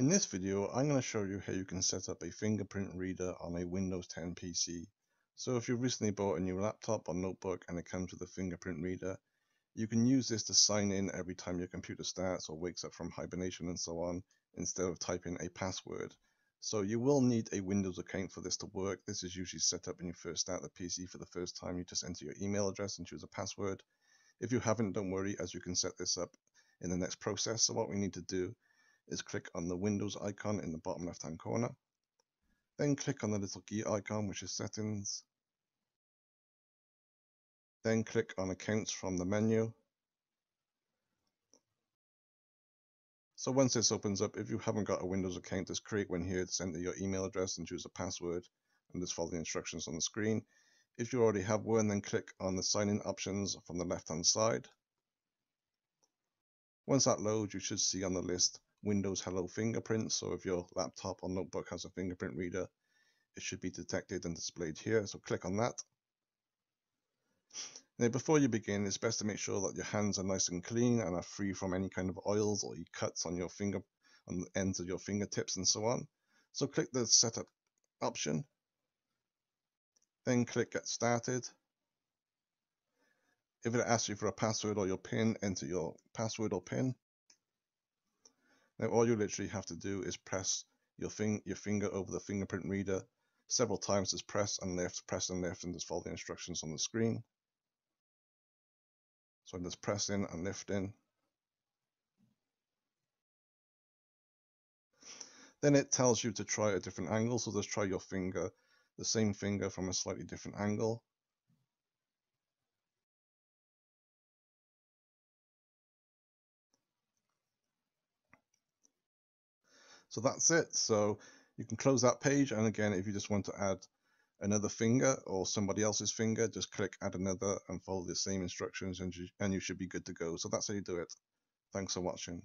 In this video, I'm going to show you how you can set up a fingerprint reader on a Windows 10 PC. So if you recently bought a new laptop or notebook and it comes with a fingerprint reader, you can use this to sign in every time your computer starts or wakes up from hibernation and so on, instead of typing a password. So you will need a Windows account for this to work. This is usually set up when you first start the PC for the first time. You just enter your email address and choose a password. If you haven't, don't worry, as you can set this up in the next process. So what we need to do is click on the Windows icon in the bottom left hand corner. Then click on the little gear icon, which is settings. Then click on accounts from the menu. So once this opens up, if you haven't got a Windows account, just create one here, enter your email address and choose a password and just follow the instructions on the screen. If you already have one, then click on the sign in options from the left hand side. Once that loads, you should see on the list Windows Hello Fingerprint. So if your laptop or notebook has a fingerprint reader, it should be detected and displayed here. So click on that. Now before you begin, it's best to make sure that your hands are nice and clean and are free from any kind of oils or cuts on your finger, on the ends of your fingertips and so on. So click the setup option, then click get started. If it asks you for a password or your PIN, enter your password or PIN. Now all you literally have to do is press your, your finger over the fingerprint reader several times, just press and lift, press and lift, and just follow the instructions on the screen. So I'm just pressing and lifting. Then it tells you to try a different angle, so just try your finger, the same finger from a slightly different angle. So that's it. So you can close that page. And again, if you just want to add another finger or somebody else's finger, just click add another and follow the same instructions and you, and you should be good to go. So that's how you do it. Thanks for watching.